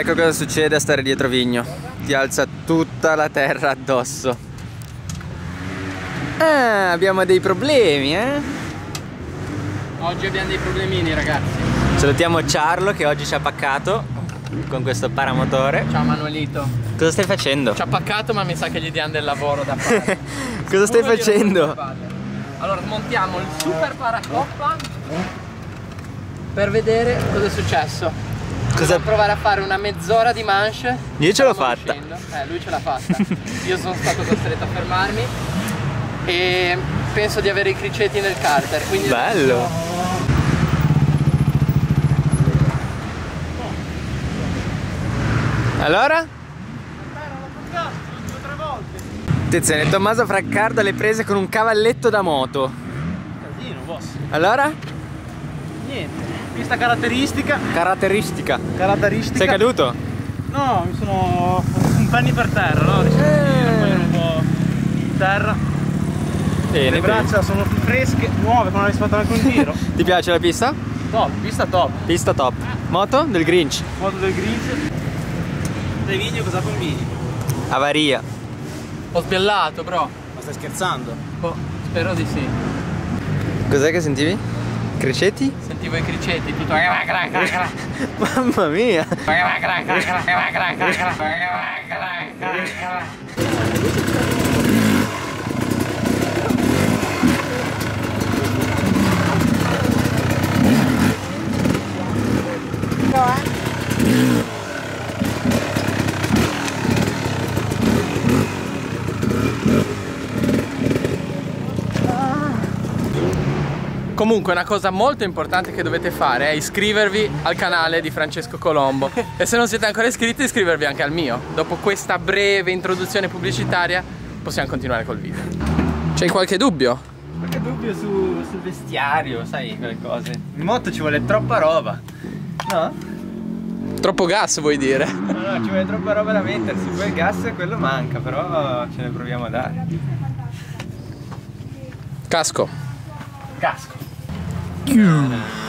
Ecco cosa succede a stare dietro Vigno. Ti alza tutta la terra addosso. Ah, abbiamo dei problemi, eh? Oggi abbiamo dei problemini ragazzi. Salutiamo Ciarlo che oggi ci ha paccato con questo paramotore. Ciao Manuelito. Cosa stai facendo? Ci ha paccato ma mi sa che gli diamo del lavoro da fare. Cosa stai facendo? Allora smontiamo il super paracoppa per vedere cosa è successo. Cosa- Devo provare a fare una mezz'ora di manche. Io ce l'ho fatta. uscendo. Eh, lui ce l'ha fatta. Io sono stato costretto a fermarmi e penso di avere i criceti nel carter. Quindi Bello. Allora? Attenzione, Tommaso Fraccardo alle prese con un cavalletto da moto. Casino, boss. Allora? Niente. Questa caratteristica. Caratteristica. Caratteristica. Sei caduto? No, mi sono un penny per terra, no? Di sentire, poi ero un po' in terra. Bene, Le braccia sono più fresche, nuove, non ho fatto neanche un giro. Ti piace la pista? Top, vista top. Pista top. Moto del Grinch. Moto del Grinch. Dai video cosa combini? Avaria. Ho sbiallato, bro. Ma stai scherzando? Boh, spero di sì. Cos'è che sentivi? Criceti? Sentivo i criceti, tutto. Mamma mia! Comunque una cosa molto importante che dovete fare è iscrivervi al canale di Francesco Colombo e se non siete ancora iscritti iscrivervi anche al mio. Dopo questa breve introduzione pubblicitaria possiamo continuare col video. C'hai qualche dubbio? Qualche dubbio su, sul vestiario, sai, quelle cose. In moto ci vuole troppa roba. No? Troppo gas vuoi dire? No, no, ci vuole troppa roba da mettersi. Poi il gas quello manca, però ce ne proviamo a dare. Casco. Casco. Oh.